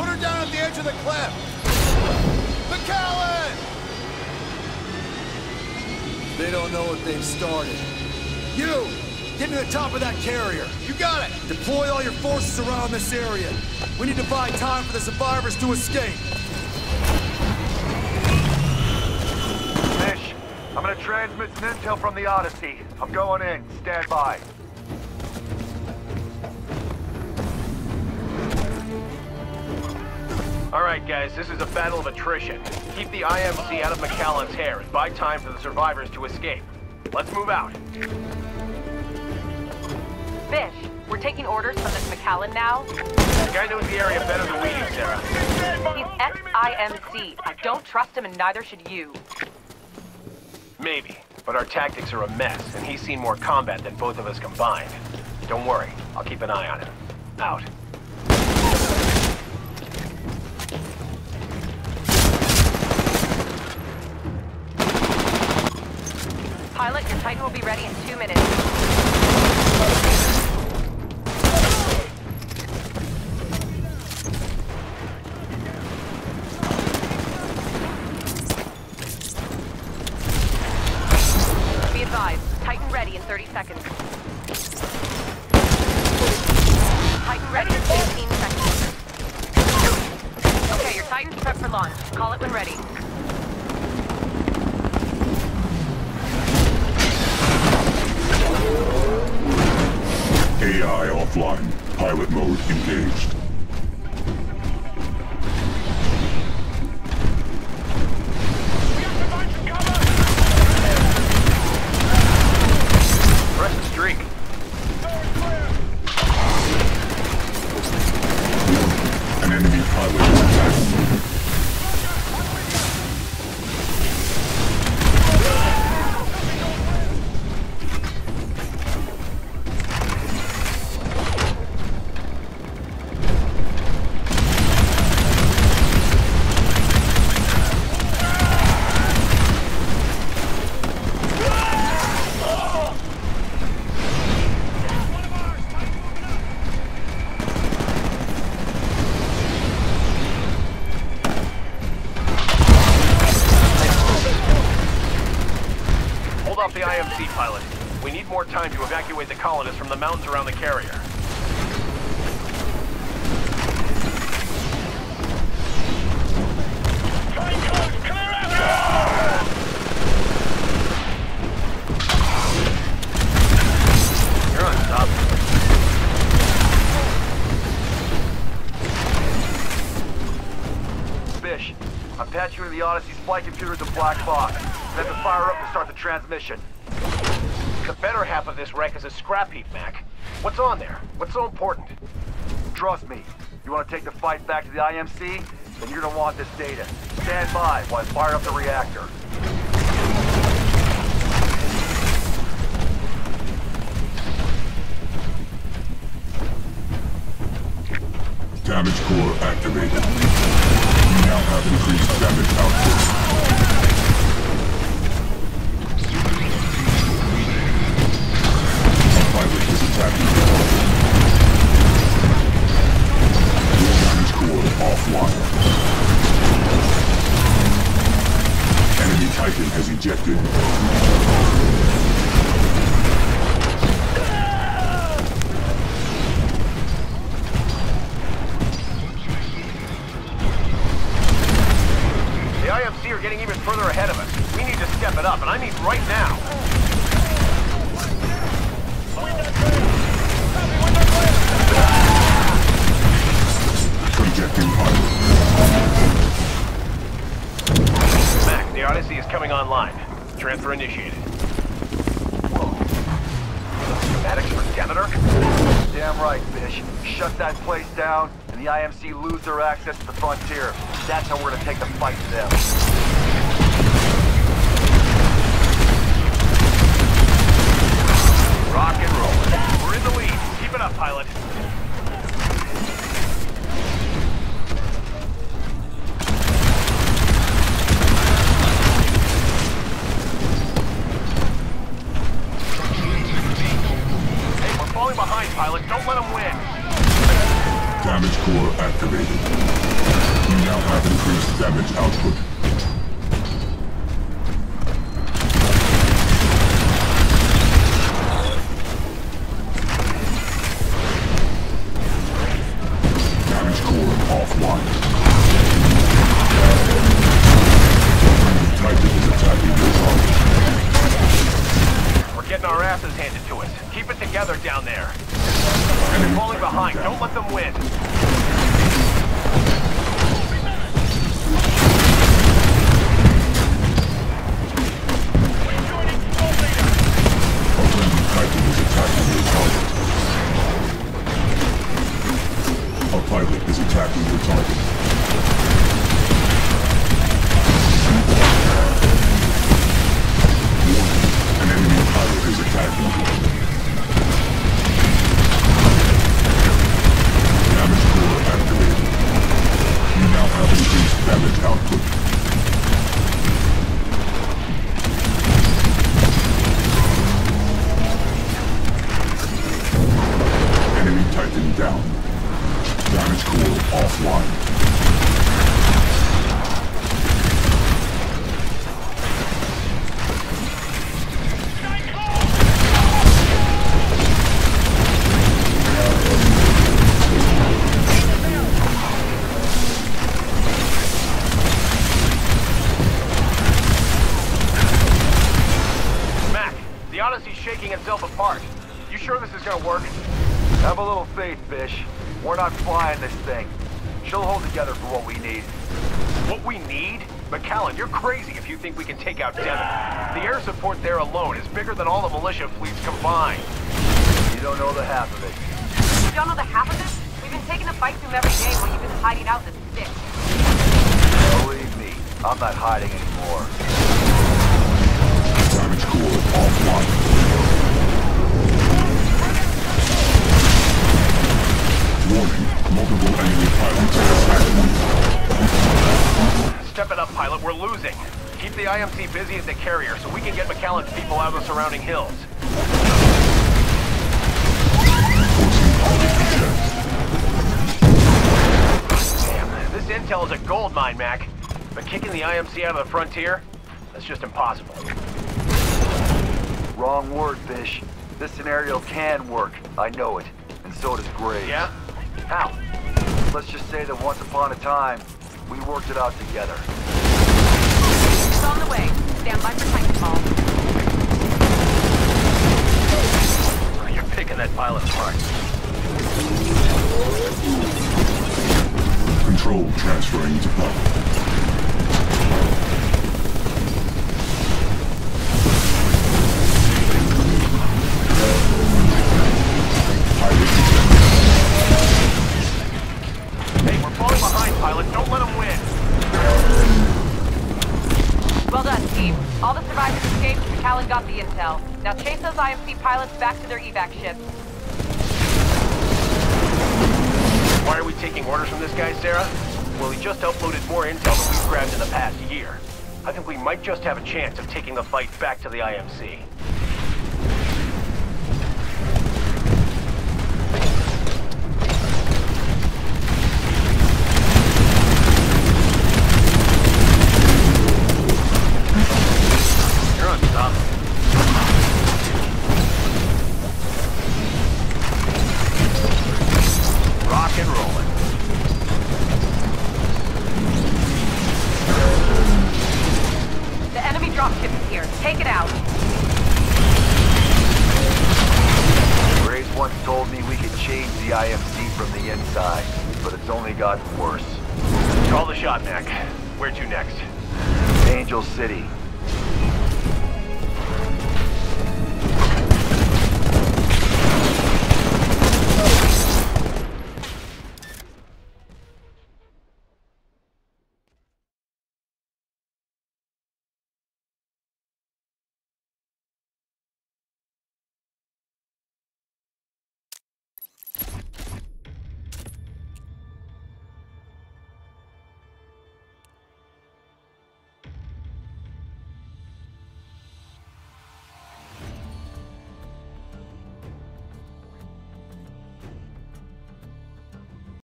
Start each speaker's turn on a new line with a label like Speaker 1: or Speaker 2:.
Speaker 1: Put her down at the edge of the cliff! MacAllan!
Speaker 2: They don't know what they've started. You! Get to the top of that carrier!
Speaker 1: You got it!
Speaker 2: Deploy all your forces around this area. We need to buy time for the survivors to escape.
Speaker 3: Bish, I'm gonna transmit some intel from the Odyssey. I'm going in. Stand by.
Speaker 4: All right, guys, this is a battle of attrition. Keep the IMC out of MacAllan's hair and buy time for the survivors to escape. Let's move out.
Speaker 5: Bish, we're taking orders from this MacAllan now.
Speaker 4: The guy knows the area better than we do, Sarah.
Speaker 5: He's ex-IMC. I don't trust him and neither should you.
Speaker 4: Maybe, but our tactics are a mess, and he's seen more combat than both of us combined. Don't worry, I'll keep an eye on him. Out.
Speaker 5: Pilot, your Titan will be ready in two minutes. Be advised, Titan ready in 30 seconds. Titan ready in 15 seconds. Okay, your Titan's prepped for launch. Call it when ready.
Speaker 6: AI offline. Pilot mode engaged.
Speaker 4: IMC pilot. We need more time to evacuate the colonists from the mountains around the carrier.
Speaker 3: Bish, I'm patching the Odyssey's flight computer a black box. Have to fire up to start the transmission.
Speaker 4: The better half of this wreck is a scrap heap, Mac. What's on there? What's so important?
Speaker 3: Trust me, you want to take the fight back to the IMC? Then you're gonna want this data. Stand by while I fire up the reactor.
Speaker 6: Damage core activated. We now have increased damage output. Pilot is attacking the target. Damage core offline. Enemy Titan has ejected.
Speaker 4: The IMC are getting even further ahead of us. We need to step it up, and I mean right now.
Speaker 6: Projecting pilot.
Speaker 4: Mac, the Odyssey is coming online. Transfer initiated. Whoa. Schematics for Demeter?
Speaker 3: Damn right, Bish. Shut that place down, and the IMC lose their access to the frontier. That's how we're gonna take the fight to them.
Speaker 4: Rock and roll. We're in the lead. Keep it up, pilot.
Speaker 6: Activated. You now have increased damage output. Damage core offline. Titan is attacking your target.
Speaker 4: We're getting our asses handed to us. Keep it together down there. They're falling behind. Don't let them win.
Speaker 6: Offline.
Speaker 4: Shaking itself apart. You sure this is gonna work?
Speaker 3: Have a little faith, Bish. We're not flying this thing. She'll hold together for what we need.
Speaker 4: What we need? MacAllan, you're crazy if you think we can take out Devon. The air support there alone is bigger than all the militia fleets combined.
Speaker 3: You don't know the half of it.
Speaker 5: You don't know the half of this? We've been taking a fight to him every day while you've been hiding out in the sticks.
Speaker 3: Believe me, I'm not hiding anymore.
Speaker 6: Damage core offline.
Speaker 4: Step it up, pilot. We're losing. Keep the IMC busy at the carrier so we can get MacAllan's people out of the surrounding hills.
Speaker 6: Forcing pilot eject.
Speaker 4: Damn, this intel is a gold mine, Mac. But kicking the IMC out of the frontier? That's just impossible.
Speaker 3: Wrong word, Bish. This scenario can work. I know it. And so does Graves.
Speaker 4: Yeah? How?
Speaker 3: Let's just say that once upon a time, we worked it out together.
Speaker 5: It's on the way. Stand by for Titanfall.
Speaker 4: You're picking that pilot apart.
Speaker 6: Control transferring to pilot.
Speaker 5: Chase those IMC pilots back to their evac ships.
Speaker 4: Why are we taking orders from this guy, Sarah? Well, he just uploaded more intel than we've grabbed in the past year. I think we might just have a chance of taking the fight back to the IMC.
Speaker 5: Dropship is here. Take it out.
Speaker 3: Graves once told me we could change the IMC from the inside, but it's only gotten worse.
Speaker 4: Call the shot, Mac. Where to next?
Speaker 3: Angel City.